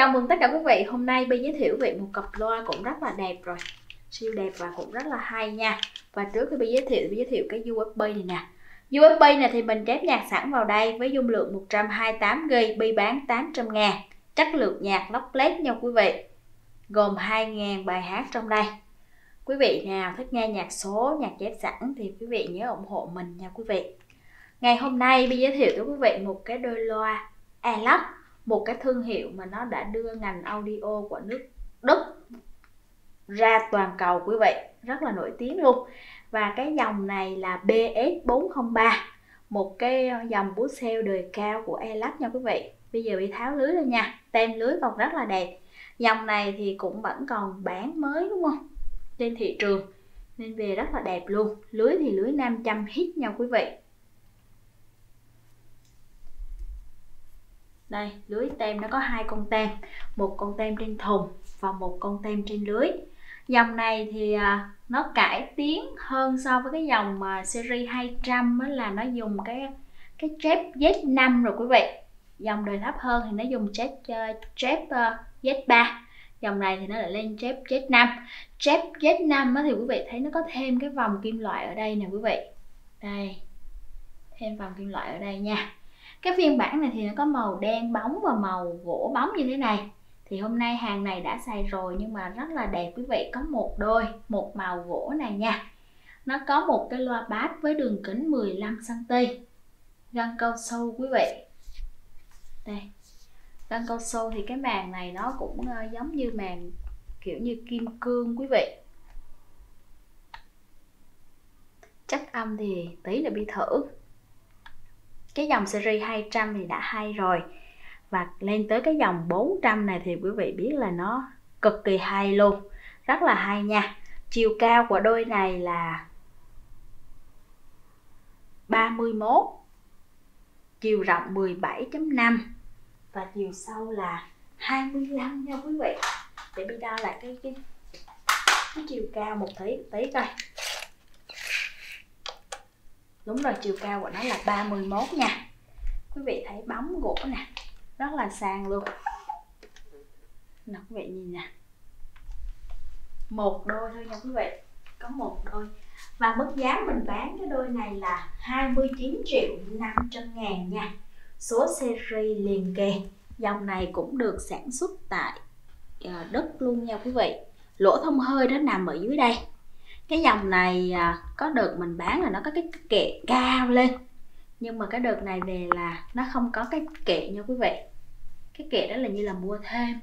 Chào mừng tất cả quý vị, hôm nay Bi giới thiệu về một cặp loa cũng rất là đẹp rồi. Siêu đẹp và cũng rất là hay nha. Và trước khi Bi giới thiệu, Bi giới thiệu cái USB này nè. USB này thì mình chép nhạc sẵn vào đây với dung lượng 128GB, Bi bán 800 ngàn. Chất lượng nhạc lóc led nha quý vị. Gồm 2.000 bài hát trong đây. Quý vị nào thích nghe nhạc số, nhạc chép sẵn thì quý vị nhớ ủng hộ mình nha quý vị. Ngày hôm nay Bi giới thiệu tới quý vị một cái đôi loa Alox một cái thương hiệu mà nó đã đưa ngành audio của nước Đức ra toàn cầu quý vị, rất là nổi tiếng luôn. Và cái dòng này là BS403 một cái ờ, dòng bút sale đời cao của Elac nha quý vị. Bây giờ bị tháo lưới rồi nha, tem lưới còn rất là đẹp. Dòng này thì cũng vẫn còn bán mới đúng không? Trên thị trường, nên về rất là đẹp luôn. Lưới thì lưới 500 hit nha quý vị. Đây, lưới tem nó có hai con tem, một con tem trên thùng và một con tem trên lưới. Dòng này thì à, nó cải tiến hơn so với cái dòng mà series 200 trăm là nó dùng cái cái chép Z5 rồi quý vị. Dòng đời thấp hơn thì nó dùng chép ờ, chép ờ, Z3 dòng này thì nó lại lên chép Z5 chép Z5 thì quý vị thấy nó có thêm cái vòng kim loại ở đây nè quý vị. Đây, thêm vòng kim loại ở đây nha cái phiên bản này thì nó có màu đen bóng và màu gỗ bóng như thế này. Thì hôm nay hàng này đã xài rồi nhưng mà rất là đẹp quý vị, có một đôi, một màu gỗ này nha. Nó có một cái loa bass với đường kính 15 cm găng cao su quý vị. Đây găng cao su thì cái màn này nó cũng ờ, giống như màn kiểu như kim cương quý vị. Chắc âm thì tí là bi thử cái dòng series 200 thì đã hay rồi. Và lên tới cái dòng 400 này thì quý vị biết là nó cực kỳ hay luôn. Rất là hay nha. Chiều cao của đôi này là 31 chiều rộng 17.5 và chiều sâu là 25 nha quý vị. Để đi đo lại cái cái, cái chiều cao một tí tí coi đúng rồi, chiều cao của nó là 31 nha. Quý vị thấy bóng gỗ nè, rất là sang luôn. Nè quý vị nhìn nè. Một đôi thôi nha quý vị, có một đôi. Và mức giá mình bán cái đôi này là 29 triệu 500 ngàn nha. Số series liền kề. Dòng này cũng được sản xuất tại ờ, Đức đất luôn nha quý vị. Lỗ thông hơi đó nằm ở dưới đây cái dòng này à, có đợt mình bán là nó có cái kệ cao lên. Nhưng mà cái đợt này về là nó không có cái kệ nha quý vị. Cái kệ đó là như là mua thêm.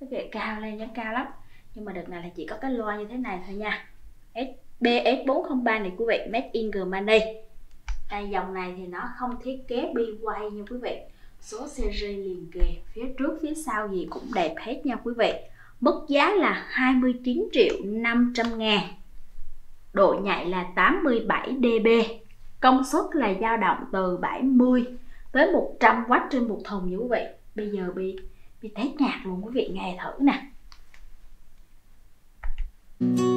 Cái kệ cao lên, giá cao lắm. Nhưng mà đợt này là chỉ có cái loa như thế này thôi nha. BS403 này quý vị, Made in Germany. Đây, dòng này thì nó không thiết kế bi quay nha quý vị. Số series liền kề, phía trước, phía sau gì cũng đẹp hết nha quý vị mức giá là 29 triệu 500 ngàn. Độ nhạy là 87 dB. Công suất là dao động từ 70 tới 100W trên một thùng như quý vị. Bây giờ bị bị test nhạc luôn, quý vị nghe thử nè. Thank you.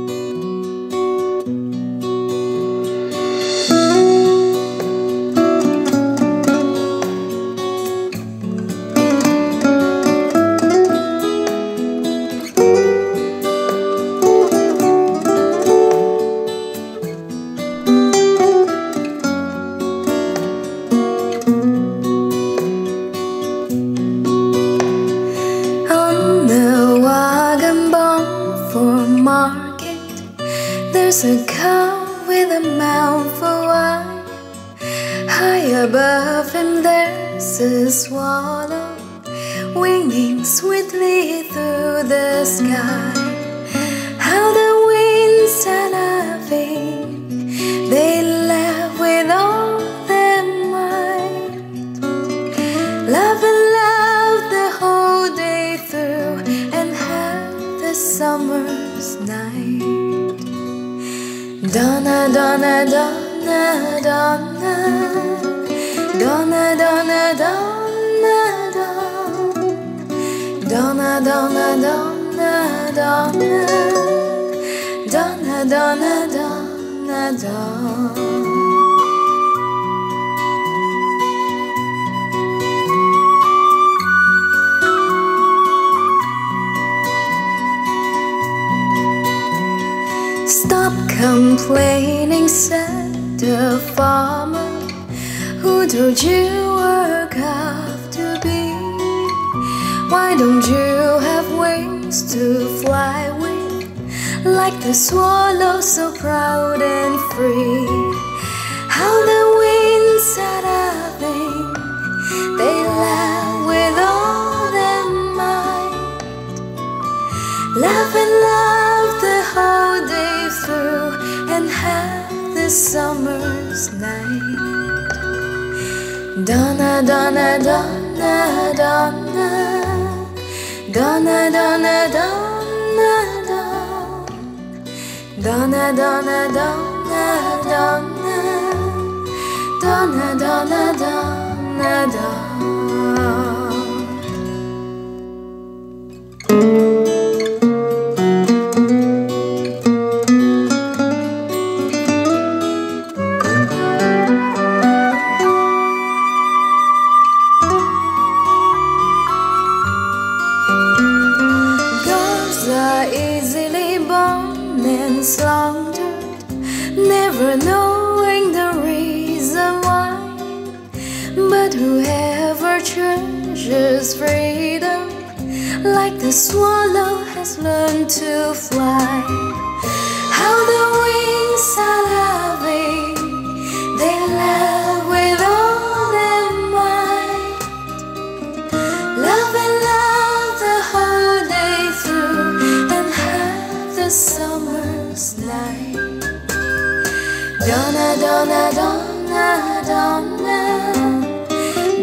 There's a cow with a mouthful wide. High above him, there's a swallow winging sweetly through the sky. How the winds are laughing, they laugh with all their might. Laugh and laugh the whole day through and have the summer's night. Donna, Donna, Donna, Donna, Donna, Donna, Donna, Donna, Donna, Donna, Donna, Donna, Donna, Donna, Donna. Complaining, said the farmer who told you work have to be. Why don't you have wings to fly with, like the swallow so proud and free? How the winds are laughing, have the summer's night. Donna, Donna, Donna, Donna. Donna, Donna, Donna, Donna, Donna, Donna, Donna, Donna, Donna, Donna, Donna. Whoever treasures freedom, like the swallow, has learned to fly. How the wings are loving, they laugh with all their might. Love and love the whole day through and have the summer's night. Donna, Donna, Donna, Donna,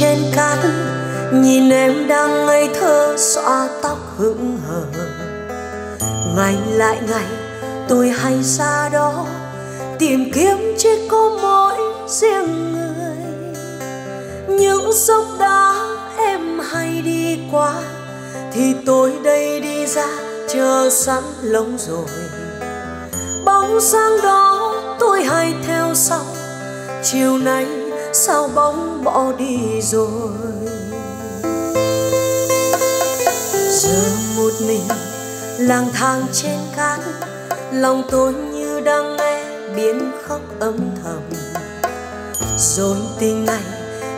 trên cát, nhìn em đang ngây thơ xõa tóc hững hờ. Ngày lại ngày, tôi hay ra đó, tìm kiếm chỉ có mỗi riêng người. Những dốc đá em hay đi qua, thì tôi đây đi ra, chờ sẵn lâu rồi. Bóng sáng đó tôi hay theo sau, chiều nay sao bóng bỏ đi rồi? Giờ một mình lang thang trên cát, lòng tôi như đang nghe biến khóc âm thầm. Rồi tình này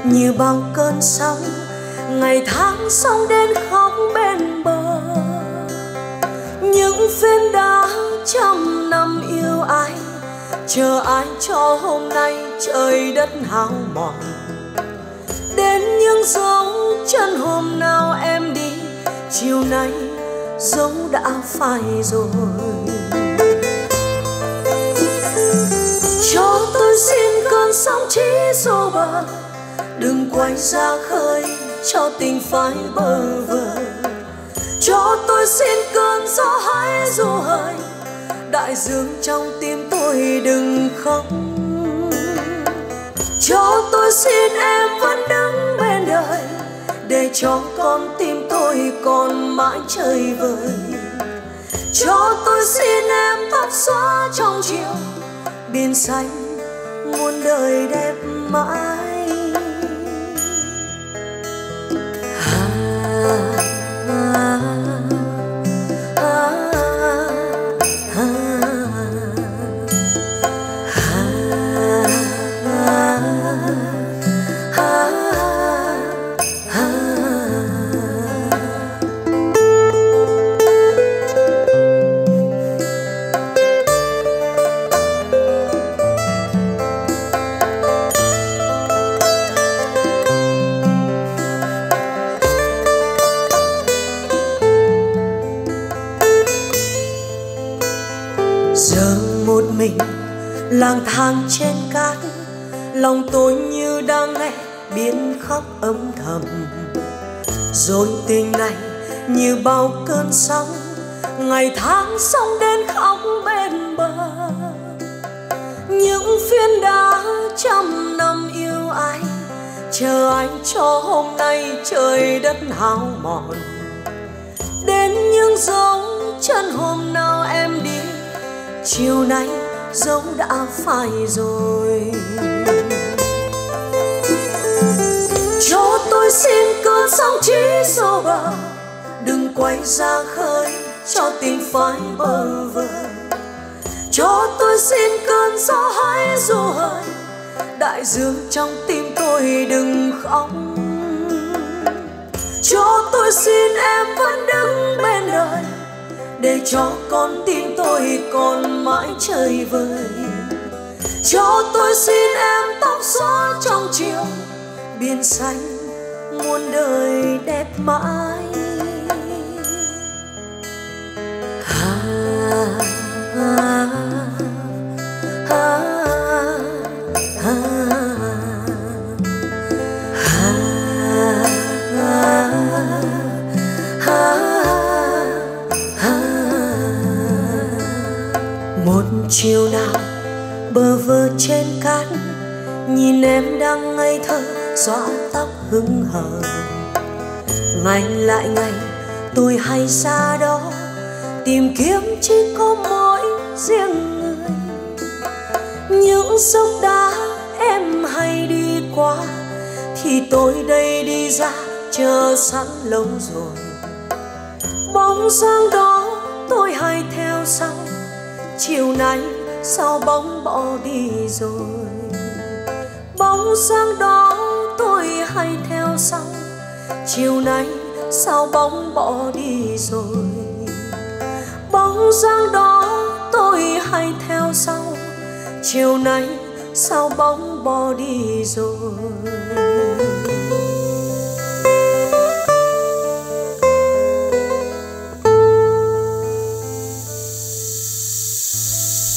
như bao cơn sóng, ngày tháng sóng đến khóc bên bờ. Những phiên đá trong chờ ai cho hôm nay trời đất hao mòn. Đến những dấu chân hôm nào em đi, chiều nay dấu đã phai rồi. Cho tôi xin cơn sóng chỉ xô bờ, đừng quay ra khơi cho tình phai bơ vơ cho tôi xin cơn gió hãy du hơi đại dương trong tim tôi đừng khóc. Cho tôi xin em vẫn đứng bên đời, để cho con tim tôi còn mãi chơi vơi cho tôi xin em tóc xóa trong chiều, biển xanh muôn đời đẹp mãi. Biến khóc âm thầm. Rồi tình này như bao cơn sóng, ngày tháng sông đến khóc bên bờ. Những phiên đá trăm năm yêu ai chờ anh cho hôm nay trời đất hao mòn. Đến những dấu chân hôm nào em đi, chiều nay dấu đã phai rồi. Xin cơn sóng chỉ xô bờ. Đừng quay ra khơi cho tình phai bờ vờ. Cho tôi xin cơn gió hãy du hơi đại dương trong tim tôi đừng khóc. Cho tôi xin em vẫn đứng bên đời, để cho con tim tôi còn mãi chơi vơi. Cho tôi xin em tóc xóa trong chiều, biển xanh muôn đời đẹp mãi. Ha, ha, ha, một chiều nào bơ vơ trên cát nhìn em đang ngây thơ xõa tóc hững hờ. Ngày lại ngày tôi hay xa đó, tìm kiếm chỉ có mỗi riêng người. Những dốc đá em hay đi qua, thì tôi đây đi ra, chờ sẵn lâu rồi. Bóng dáng đó tôi hay theo sau, chiều nay sao bóng bỏ đi rồi? Bóng dáng đó tôi hay theo sau. Chiều nay sao bóng bỏ đi rồi? Bóng dáng đó tôi hay theo sau. Chiều nay sao bóng bỏ đi rồi?